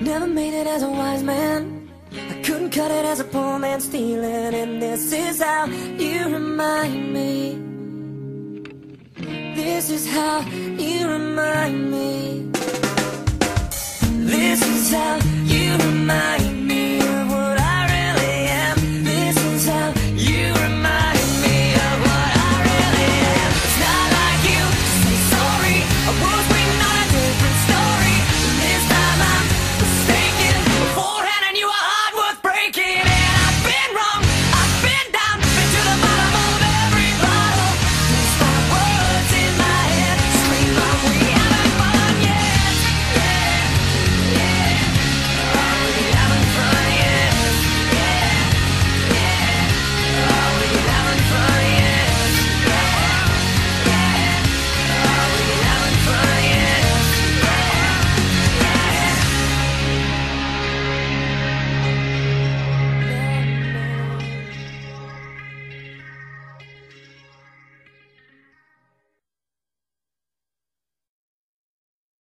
Never made it as a wise man. I couldn't cut it as a poor man stealing And this is how you remind me. This is how you remind me.